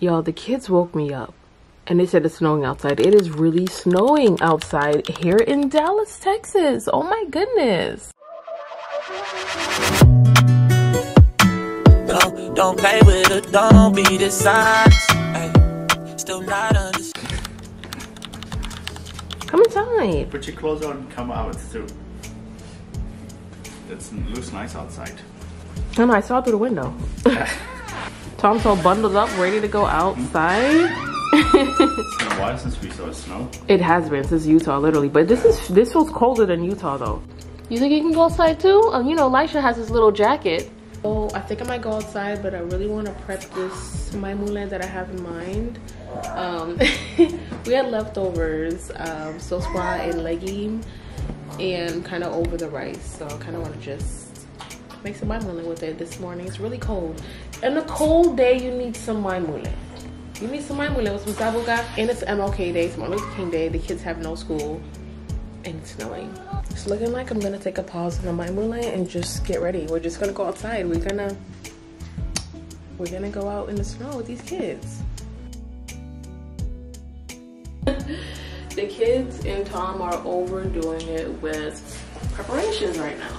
Y'all, the kids woke me up and they said it's snowing outside. It is really snowing outside here in Dallas, Texas. Oh my goodness. Don't, don't play with it, don't be dishonest. Ay, still not understand. Come inside. Put your clothes on and come out too. It looks nice outside. And I saw through the window. Tom's all bundled up, ready to go outside. It's been a while since we saw snow. it has been since Utah, literally. But this is this feels colder than Utah though. You think you can go outside too? Um, you know, Elisha has his little jacket. Oh, I think I might go outside, but I really want to prep this my moulin that I have in mind. Um, we had leftovers, um, sospa and legume, and kind of over the rice. So I kind of want to just make some my moulin with it this morning. It's really cold. In a cold day, you need some moulin. You need some moulin with some sabuga, and it's MLK Day, it's Martin Luther King Day. The kids have no school, and it's snowing. It's looking like I'm gonna take a pause in the moulin and just get ready. We're just gonna go outside. We're gonna we're gonna go out in the snow with these kids. the kids and Tom are overdoing it with preparations right now.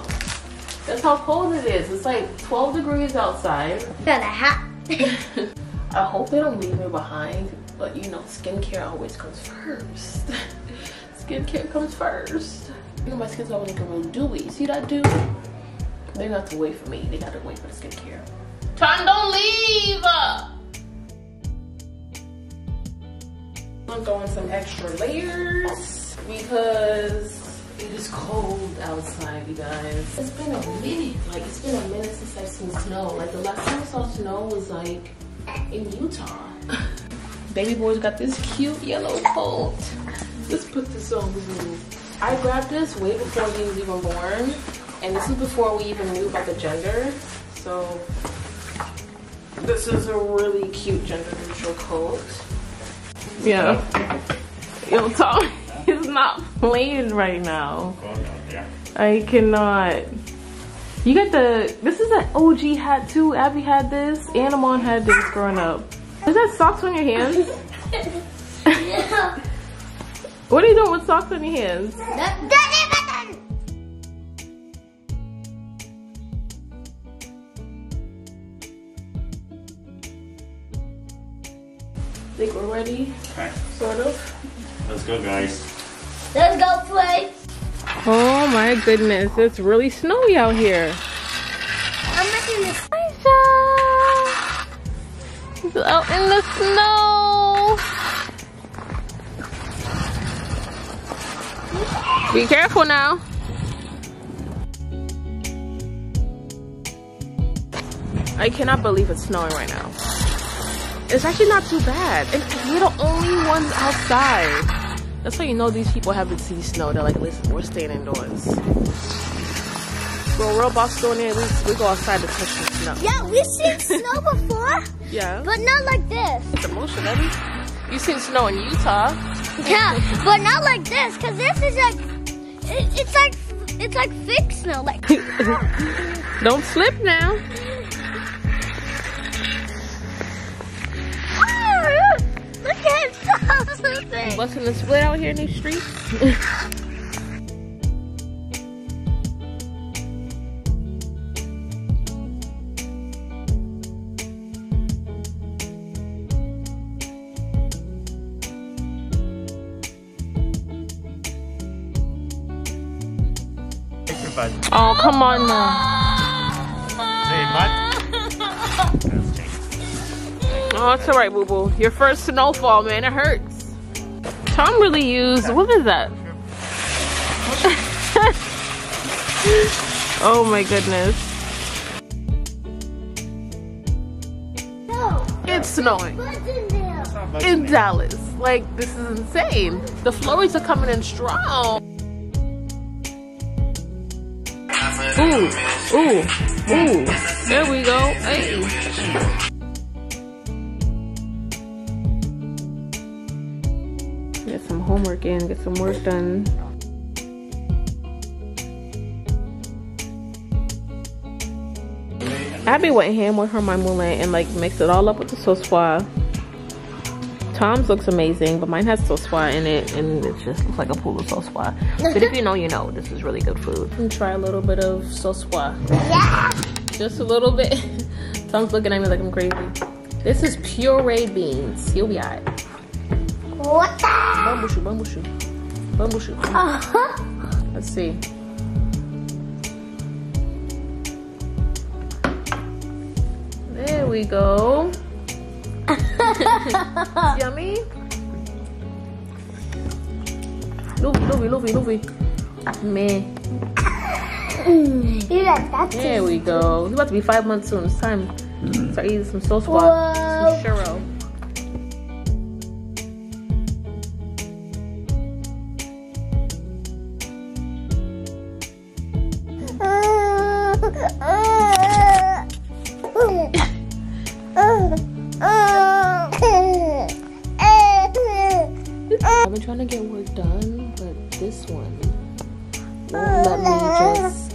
That's how cold it is. It's like 12 degrees outside. Got a hat. I hope they don't leave me behind, but you know, skincare always comes first. skincare comes first. You know, my skin's always looking real dewy. See that dew? They have to wait for me. They gotta wait for the skincare. Time don't leave! I'm throwing some extra layers because it is cold outside, you guys. It's been a minute. Like, it's been a minute since I've seen snow. Like, the last time I saw snow was like in Utah. Baby boy's got this cute yellow coat. Let's put this on I grabbed this way before he was even born. And this is before we even knew about the gender. So this is a really cute gender neutral coat. Yeah. Yo, Tom is not playing right now. Go out there. I cannot. You got the, this is an OG hat too. Abby had this. Anamon had this growing up. Is that socks on your hands? yeah. What are you doing with socks on your hands? Is Think we're ready, Okay, sort of. let's go guys. Let's go play. Oh my goodness, it's really snowy out here. I'm making this. Lisa! It's out in the snow. Be careful now. I cannot believe it's snowing right now. It's actually not too bad. And we're the only ones outside. That's how you know these people haven't seen snow. They're like, listen, we're staying indoors. Well, boss going in, we, we go outside to touch the snow. Yeah, we've seen snow before, Yeah. but not like this. It's emotion, Eddie. You seen snow in Utah. Yeah, but not like this, cause this is like, it, it's like, it's like fake snow. Like, Don't slip now. At it, stop slipping. Busting the split out here in these streets. Take your butt. Oh, come on now. Hey, butt. Oh, it's alright, boo boo. Your first snowfall, man. It hurts. Tom really used, what is that? oh my goodness. It's snowing. in. Dallas. Like, this is insane. The flurries are coming in strong. Ooh, ooh, ooh. There we go. Hey. Homework in, get some work done. Abby went ham with her my moulin and like mixed it all up with the sauce foie. Tom's looks amazing, but mine has sosua in it, and it just looks like a pool of sauce sosua. but if you know, you know. This is really good food. And try a little bit of sosua. Yeah. Just a little bit. Tom's looking at me like I'm crazy. This is pureed beans. You'll be alright. What the? Bambushu, bambushu. Bambushu. Uh-huh. Let's see. There we go. Yummy. Luffy, Luffy, Luffy, Luffy. Man. You got that There we go. It's about to be five months soon. It's time to start eating some soul squad. Some churro.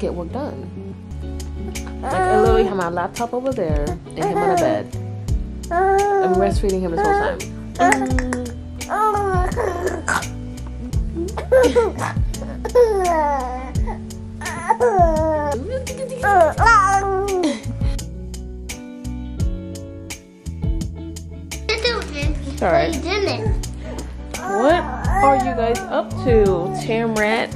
Get work done. Like I literally have my laptop over there and him on the bed. I'm breastfeeding him this whole time. All right. What are you guys up to, Tamrat?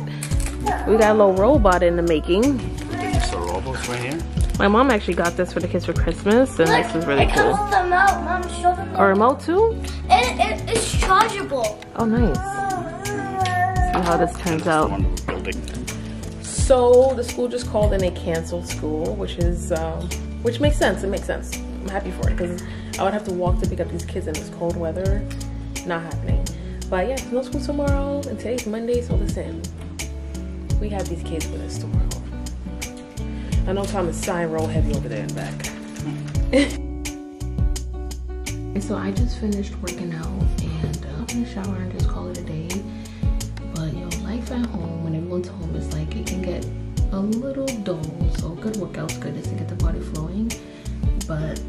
We got a little robot in the making. Just the robots right here. My mom actually got this for the kids for Christmas, and this is really it cool. comes with the remote. Mom, show them the A remote too? It, it, it's chargeable. Oh, nice. See how this turns out. So the school just called and they canceled school, which is, um, which makes sense. It makes sense. I'm happy for it because I would have to walk to pick up these kids in this cold weather. Not happening. But yeah, no school tomorrow, and today's Monday, so listen, we have these kids with us tomorrow. I know Tom is sighing real heavy over there in the back. so I just finished working out, and uh, I'm gonna shower and just call it a day. But you know, life at home when everyone's home is like it can get a little dull. So good workouts good just to get the body flowing. But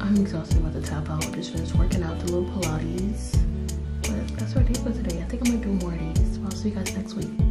I'm exhausted about to tap out. Just finished working out the little Pilates. But that's our day for today. I think I'm gonna do more of these. I'll see you guys next week.